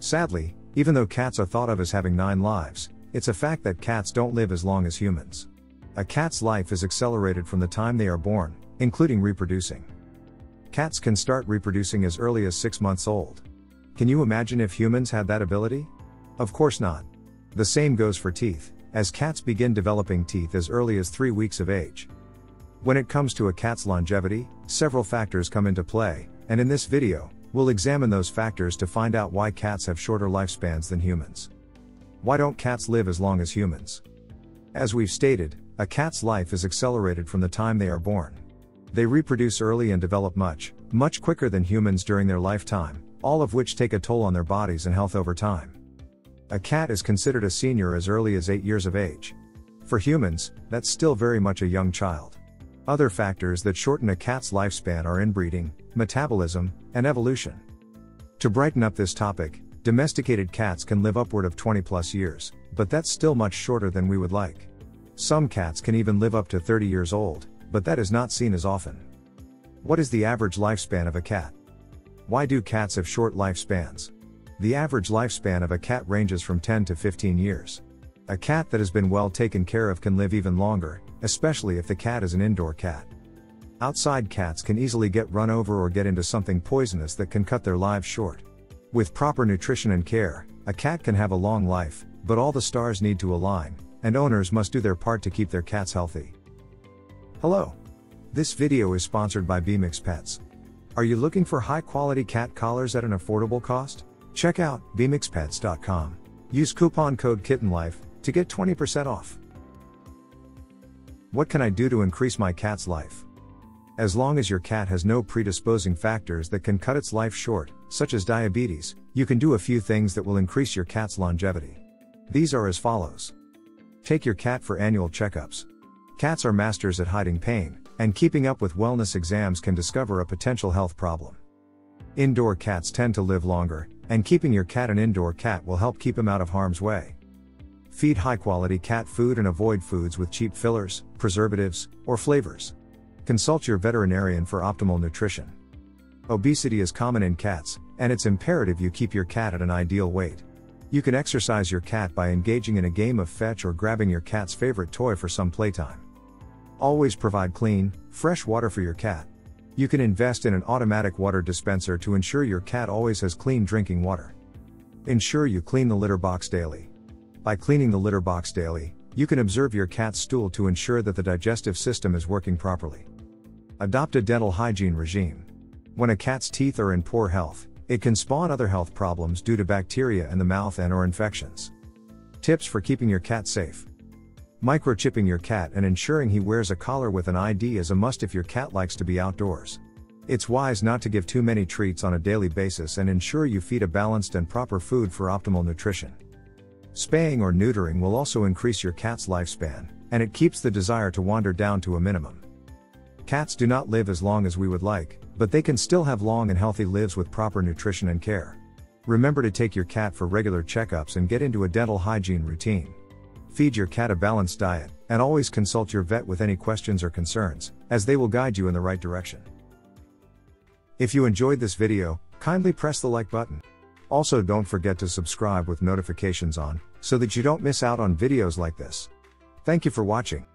Sadly, even though cats are thought of as having nine lives, it's a fact that cats don't live as long as humans. A cat's life is accelerated from the time they are born, including reproducing. Cats can start reproducing as early as 6 months old. Can you imagine if humans had that ability? Of course not. The same goes for teeth, as cats begin developing teeth as early as 3 weeks of age. When it comes to a cat's longevity, several factors come into play, and in this video, we'll examine those factors to find out why cats have shorter lifespans than humans. Why don't cats live as long as humans? As we've stated, a cat's life is accelerated from the time they are born. They reproduce early and develop much, much quicker than humans during their lifetime, all of which take a toll on their bodies and health over time. A cat is considered a senior as early as 8 years of age. For humans, that's still very much a young child. Other factors that shorten a cat's lifespan are inbreeding, metabolism, and evolution. To brighten up this topic, domesticated cats can live upward of 20 plus years, but that's still much shorter than we would like. Some cats can even live up to 30 years old, but that is not seen as often. What is the average lifespan of a cat? Why do cats have short lifespans? The average lifespan of a cat ranges from 10 to 15 years. A cat that has been well taken care of can live even longer, especially if the cat is an indoor cat. Outside cats can easily get run over or get into something poisonous that can cut their lives short. With proper nutrition and care, a cat can have a long life, but all the stars need to align, and owners must do their part to keep their cats healthy. Hello. This video is sponsored by Bemix Pets. Are you looking for high quality cat collars at an affordable cost? Check out bemixpets.com. Use coupon code KittenLife to get 20% off. What can I do to increase my cat's life? As long as your cat has no predisposing factors that can cut its life short, such as diabetes, you can do a few things that will increase your cat's longevity. These are as follows. Take your cat for annual checkups. Cats are masters at hiding pain, and keeping up with wellness exams can discover a potential health problem. Indoor cats tend to live longer, and keeping your cat an indoor cat will help keep him out of harm's way. Feed high quality cat food and avoid foods with cheap fillers, preservatives, or flavors. Consult your veterinarian for optimal nutrition. Obesity is common in cats, and it's imperative you keep your cat at an ideal weight. You can exercise your cat by engaging in a game of fetch or grabbing your cat's favorite toy for some playtime. Always provide clean, fresh water for your cat. You can invest in an automatic water dispenser to ensure your cat always has clean drinking water. Ensure you clean the litter box daily. By cleaning the litter box daily, you can observe your cat's stool to ensure that the digestive system is working properly. Adopt a dental hygiene regime. When a cat's teeth are in poor health, it can spawn other health problems due to bacteria in the mouth and or infections. Tips for keeping your cat safe. Microchipping your cat and ensuring he wears a collar with an ID is a must if your cat likes to be outdoors. It's wise not to give too many treats on a daily basis and ensure you feed a balanced and proper food for optimal nutrition. Spaying or neutering will also increase your cat's lifespan, and it keeps the desire to wander down to a minimum. Cats do not live as long as we would like, but they can still have long and healthy lives with proper nutrition and care. Remember to take your cat for regular checkups and get into a dental hygiene routine. Feed your cat a balanced diet, and always consult your vet with any questions or concerns, as they will guide you in the right direction. If you enjoyed this video, kindly press the like button. Also don't forget to subscribe with notifications on, so that you don't miss out on videos like this. Thank you for watching.